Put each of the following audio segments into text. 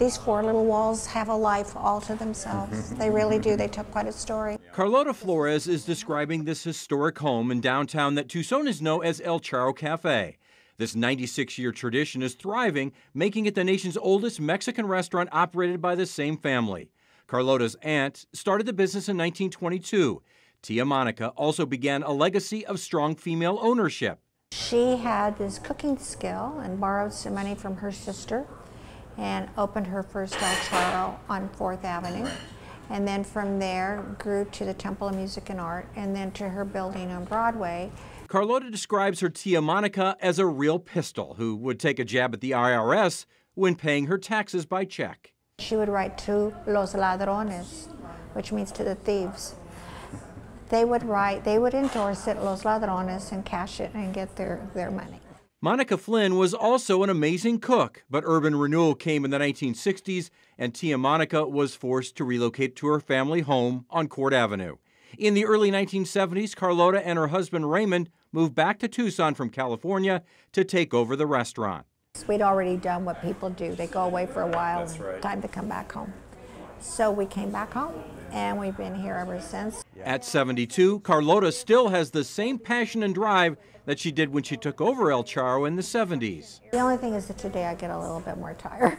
these four little walls have a life all to themselves. Mm-hmm. they really do. They tell quite a story. Carlotta Flores is describing this historic home in downtown that Tucsonans know as El Charro Cafe. This 96 year tradition is thriving, making it the nation's oldest Mexican restaurant operated by the same family. Carlotta's aunt started the business in 1922. Tia Monica also began a legacy of strong female ownership. She had this cooking skill and borrowed some money from her sister and opened her first El Charro on 4th Avenue. And then from there grew to the Temple of Music and Art and then to her building on Broadway. Carlotta describes her tia Monica as a real pistol who would take a jab at the IRS when paying her taxes by check. She would write to los ladrones, which means to the thieves. They would write, they would endorse it, los ladrones, and cash it and get their, their money. Monica Flin was also an amazing cook, but urban renewal came in the 1960s and Tia Monica was forced to relocate to her family home on Court Avenue. In the early 1970s, Carlotta and her husband Raymond moved back to Tucson from California to take over the restaurant. We'd already done what people do. They go away for a while, right. time to come back home. So we came back home and we've been here ever since. At 72, Carlotta still has the same passion and drive that she did when she took over El Charro in the 70s. The only thing is that today I get a little bit more tired.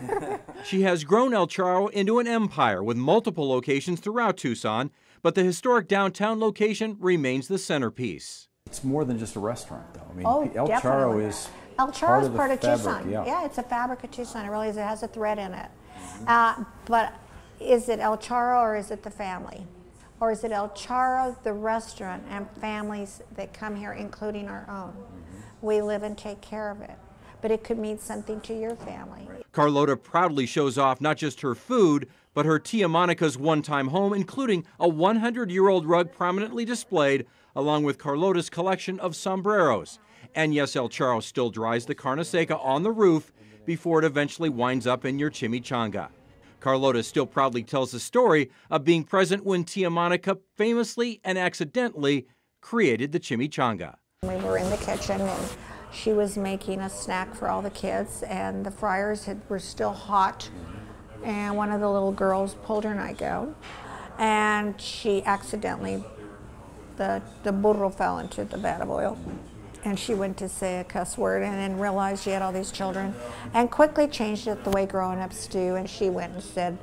she has grown El Charro into an empire with multiple locations throughout Tucson, but the historic downtown location remains the centerpiece. It's more than just a restaurant, though. I mean, oh, El definitely. Charro is El Charro part is of, part of fabric, Tucson. Yeah. yeah. it's a fabric of Tucson. It really is. It has a thread in it. Uh, but is it El Charro or is it the family? Or is it El Charro, the restaurant, and families that come here, including our own? Mm-hmm. We live and take care of it. But it could mean something to your family. Carlotta proudly shows off not just her food, but her Tia Monica's one time home, including a 100 year old rug prominently displayed, along with Carlotta's collection of sombreros. And yes, El Charro still dries the carne seca on the roof before it eventually winds up in your chimichanga. Carlotta still proudly tells the story of being present when Tia Monica famously and accidentally created the chimichanga. We were in the kitchen and she was making a snack for all the kids and the fryers had, were still hot and one of the little girls pulled her nightgown and she accidentally, the, the burro fell into the vat of oil and she went to say a cuss word and then realized she had all these children and quickly changed it the way grown-ups do and she went and said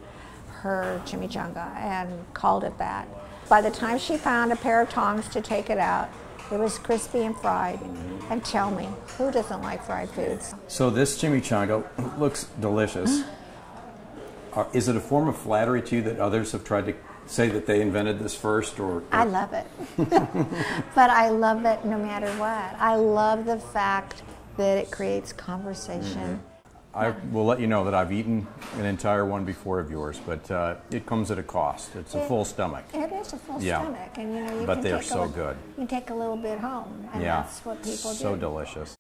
her chimichanga and called it that. By the time she found a pair of tongs to take it out, it was crispy and fried. And tell me, who doesn't like fried foods? So this chimichanga looks delicious. Uh, is it a form of flattery to you that others have tried to say that they invented this first or, or? I love it. but I love it no matter what. I love the fact that it creates conversation. Mm-hmm. I will let you know that I've eaten an entire one before of yours, but uh, it comes at a cost. It's a It- full stomach. It is a full Yeah. stomach, and you know you But can they're take so a, good. You take a little bit home, and yeah, that's what people so do. delicious.